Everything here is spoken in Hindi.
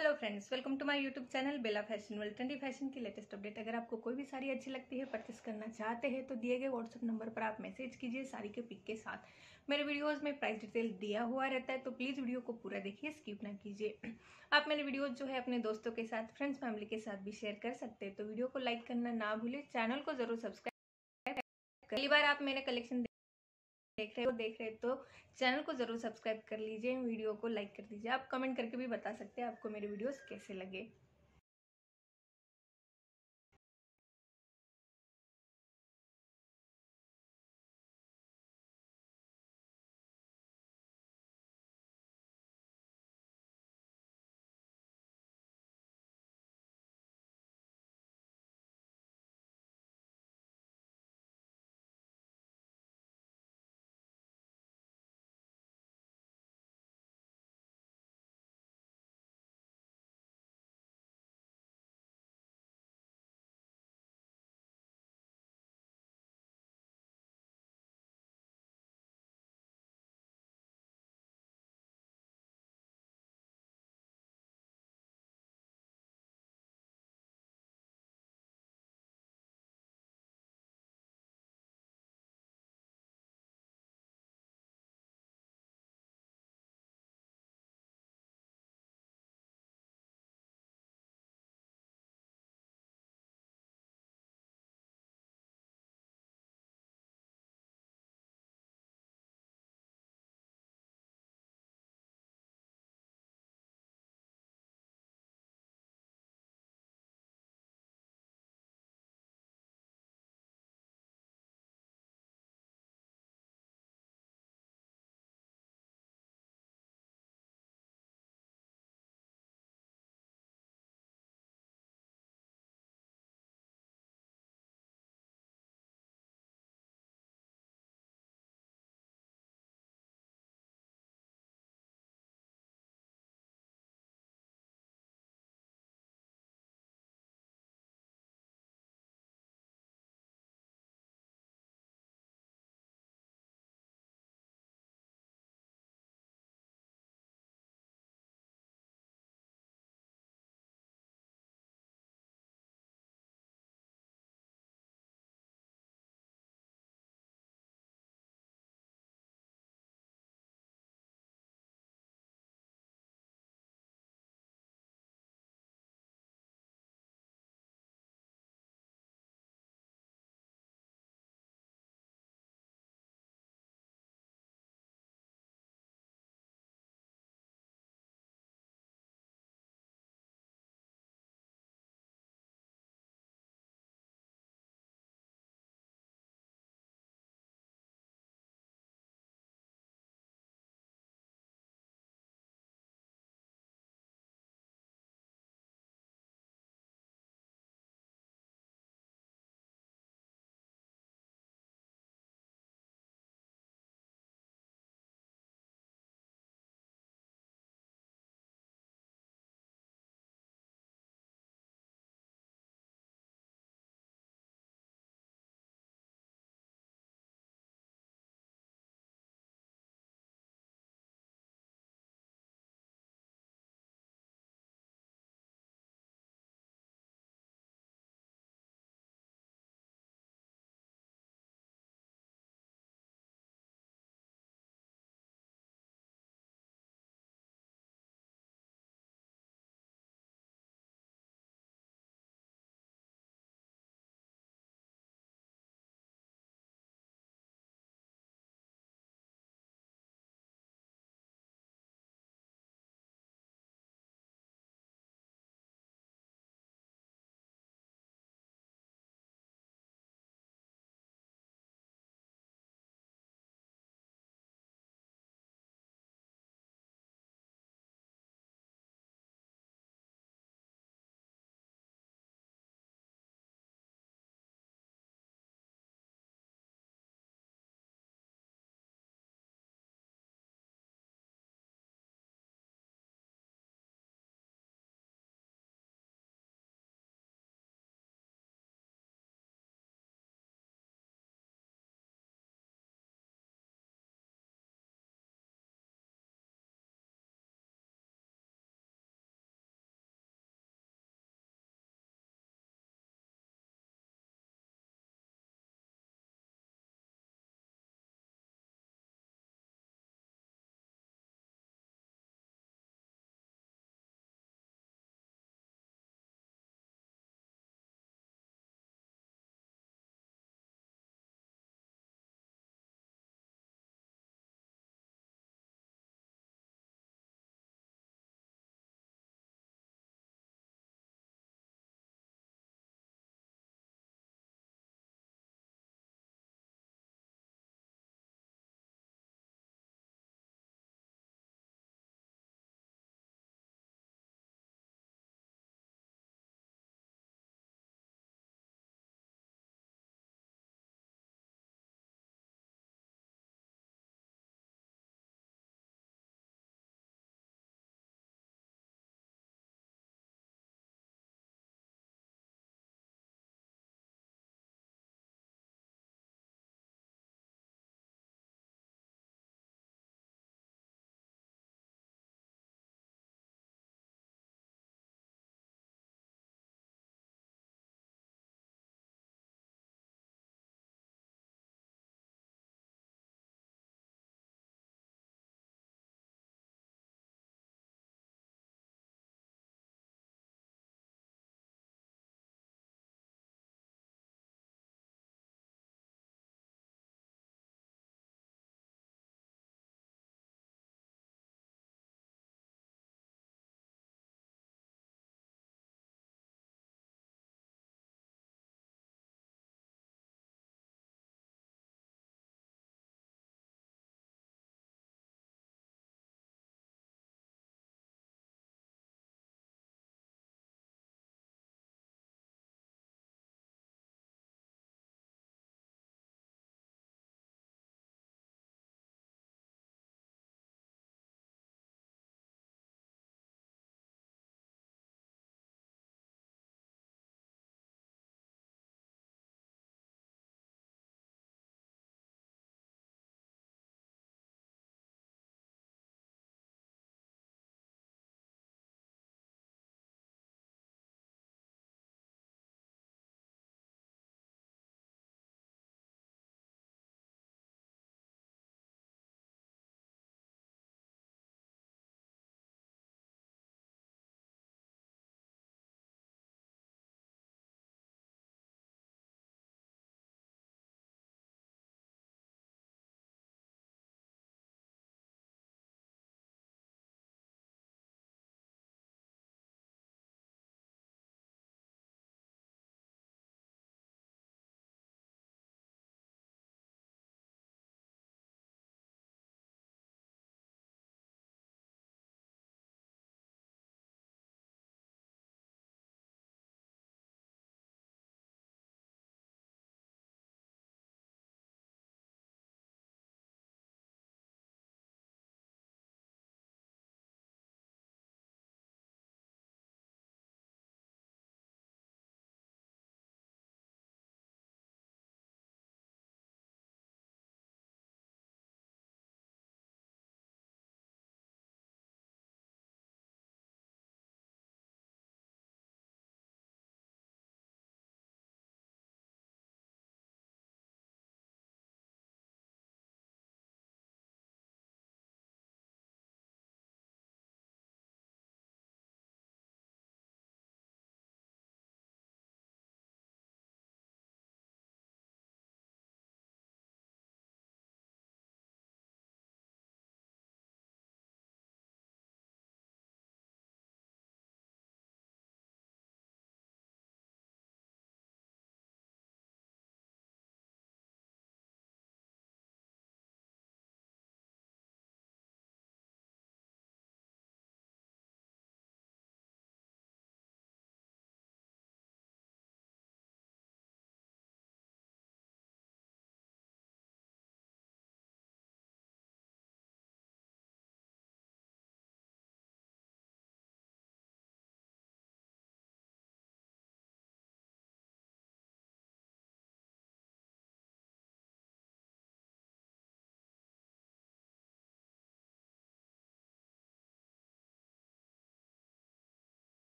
Hello friends welcome to my YouTube channel Bela fashion world trendy fashion की लेटेस्ट अपडेट अगर आपको कोई भी साड़ी अच्छी लगती है परचेस करना चाहते हैं तो दिए गए व्हाट्सअप नंबर पर आप मैसेज कीजिए साड़ी के पिक के साथ। मेरे वीडियोस में प्राइस डिटेल दिया हुआ रहता है तो प्लीज़ वीडियो को पूरा देखिए स्किप ना कीजिए। आप मेरे वीडियोज़ जो है अपने दोस्तों के साथ फ्रेंड्स फैमिली के साथ भी शेयर कर सकते हैं तो वीडियो को लाइक करना ना भूले चैनल को ज़रूर सब्सक्राइब पहली बार आप मेरे कलेक्शन देख रहे हो, देख रहे तो चैनल को ज़रूर सब्सक्राइब कर लीजिए, वीडियो को लाइक कर दीजिए। आप कमेंट करके भी बता सकते हैं आपको मेरे वीडियोस कैसे लगे।